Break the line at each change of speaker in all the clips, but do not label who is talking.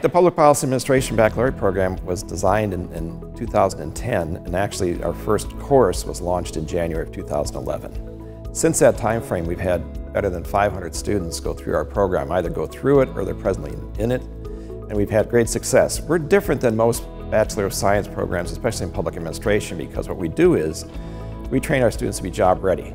The Public Policy Administration Baccalaureate program was designed in, in 2010, and actually our first course was launched in January of 2011. Since that time frame, we've had better than 500 students go through our program, either go through it or they're presently in it, and we've had great success. We're different than most Bachelor of Science programs, especially in public administration, because what we do is we train our students to be job ready.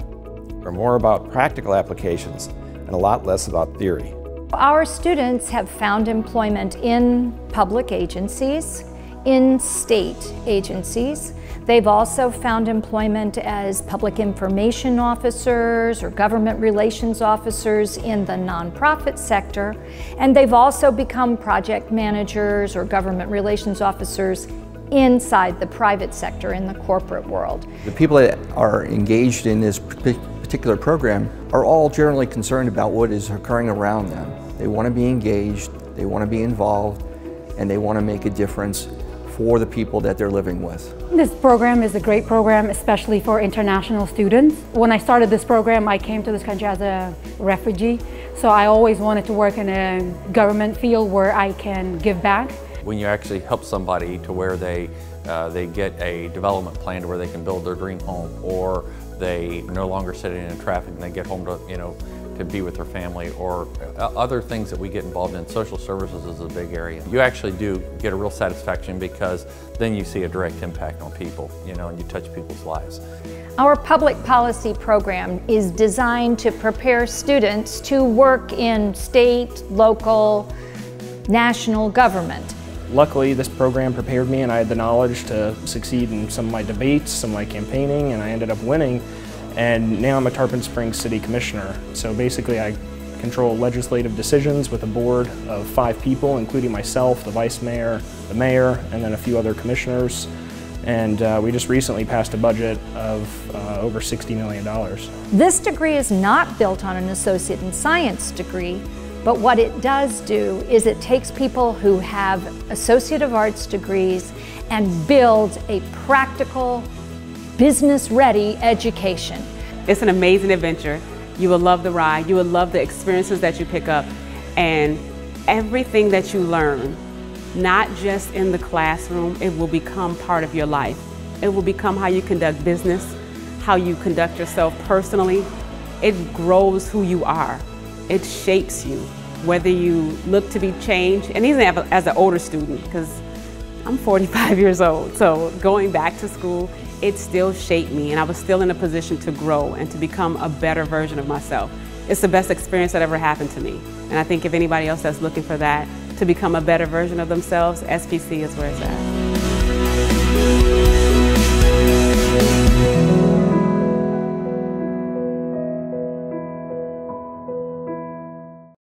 We're more about practical applications and a lot less about theory.
Our students have found employment in public agencies, in state agencies. They've also found employment as public information officers or government relations officers in the nonprofit sector. And they've also become project managers or government relations officers inside the private sector in the corporate world.
The people that are engaged in this particular program are all generally concerned about what is occurring around them. They want to be engaged, they want to be involved, and they want to make a difference for the people that they're living with.
This program is a great program, especially for international students. When I started this program, I came to this country as a refugee, so I always wanted to work in a government field where I can give back.
When you actually help somebody to where they, uh, they get a development plan to where they can build their dream home, or they no longer sitting in traffic and they get home to, you know, to be with their family or uh, other things that we get involved in. Social services is a big area. You actually do get a real satisfaction because then you see a direct impact on people, you know, and you touch people's lives.
Our public policy program is designed to prepare students to work in state, local, national government.
Luckily, this program prepared me and I had the knowledge to succeed in some of my debates, some of my campaigning, and I ended up winning. And now I'm a Tarpon Springs City Commissioner. So basically I control legislative decisions with a board of five people, including myself, the Vice Mayor, the Mayor, and then a few other commissioners. And uh, we just recently passed a budget of uh, over $60 million.
This degree is not built on an Associate in Science degree, but what it does do is it takes people who have Associate of Arts degrees and builds a practical, business-ready education.
It's an amazing adventure. You will love the ride. You will love the experiences that you pick up and everything that you learn, not just in the classroom, it will become part of your life. It will become how you conduct business, how you conduct yourself personally. It grows who you are it shapes you, whether you look to be changed, and even as an older student, because I'm 45 years old, so going back to school, it still shaped me, and I was still in a position to grow and to become a better version of myself. It's the best experience that ever happened to me, and I think if anybody else that's looking for that, to become a better version of themselves, SPC is where it's at.